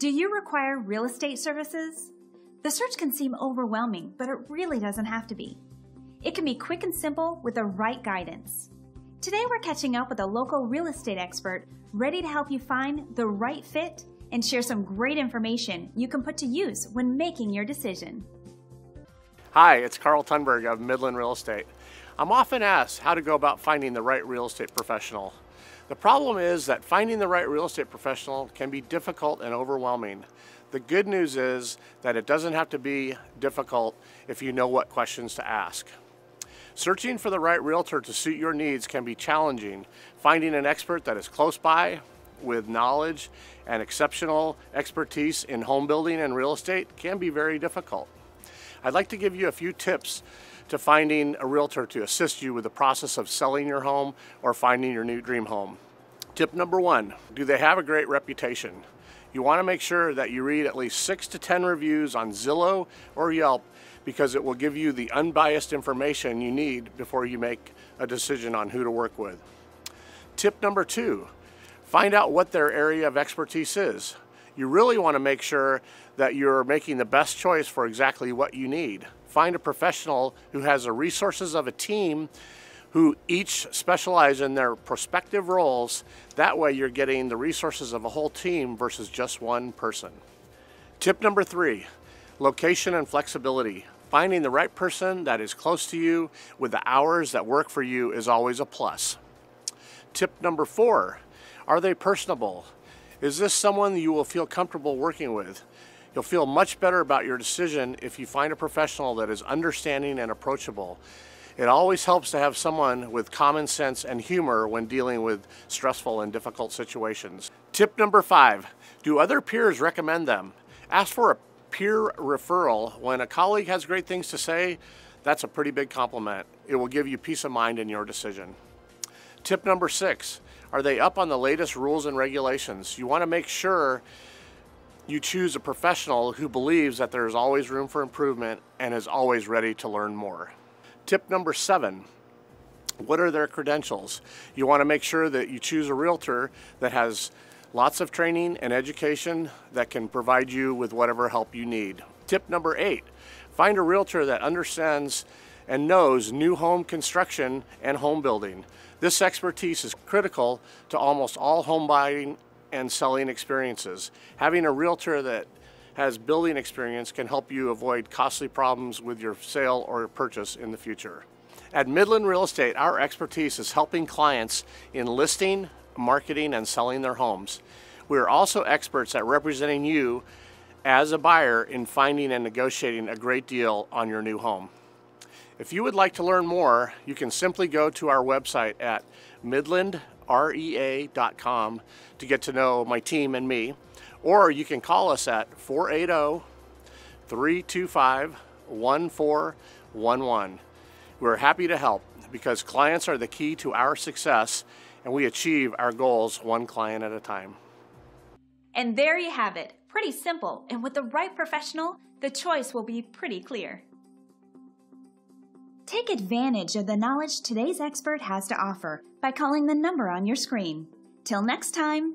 Do you require real estate services? The search can seem overwhelming, but it really doesn't have to be. It can be quick and simple with the right guidance. Today we're catching up with a local real estate expert ready to help you find the right fit and share some great information you can put to use when making your decision. Hi, it's Karl Tunberg of Midland Real Estate. I'm often asked how to go about finding the right real estate professional. The problem is that finding the right real estate professional can be difficult and overwhelming. The good news is that it doesn't have to be difficult if you know what questions to ask. Searching for the right realtor to suit your needs can be challenging. Finding an expert that is close by with knowledge and exceptional expertise in home building and real estate can be very difficult. I'd like to give you a few tips to finding a realtor to assist you with the process of selling your home or finding your new dream home. Tip number one, do they have a great reputation? You want to make sure that you read at least six to 10 reviews on Zillow or Yelp because it will give you the unbiased information you need before you make a decision on who to work with. Tip number two, find out what their area of expertise is. You really want to make sure that you're making the best choice for exactly what you need. Find a professional who has the resources of a team who each specialize in their prospective roles. That way you're getting the resources of a whole team versus just one person. Tip number three, location and flexibility. Finding the right person that is close to you with the hours that work for you is always a plus. Tip number four, are they personable? Is this someone you will feel comfortable working with? You'll feel much better about your decision if you find a professional that is understanding and approachable. It always helps to have someone with common sense and humor when dealing with stressful and difficult situations. Tip number five, do other peers recommend them? Ask for a peer referral. When a colleague has great things to say, that's a pretty big compliment. It will give you peace of mind in your decision. Tip number six, are they up on the latest rules and regulations? You want to make sure you choose a professional who believes that there is always room for improvement and is always ready to learn more. Tip number seven, what are their credentials? You want to make sure that you choose a realtor that has lots of training and education that can provide you with whatever help you need. Tip number eight, find a realtor that understands and knows new home construction and home building. This expertise is critical to almost all home buying and selling experiences. Having a realtor that has building experience can help you avoid costly problems with your sale or purchase in the future. At Midland Real Estate, our expertise is helping clients in listing, marketing, and selling their homes. We are also experts at representing you as a buyer in finding and negotiating a great deal on your new home. If you would like to learn more, you can simply go to our website at midlandrea.com to get to know my team and me, or you can call us at 480 325 1411. We're happy to help because clients are the key to our success and we achieve our goals one client at a time. And there you have it. Pretty simple, and with the right professional, the choice will be pretty clear. Take advantage of the knowledge today's expert has to offer by calling the number on your screen. Till next time!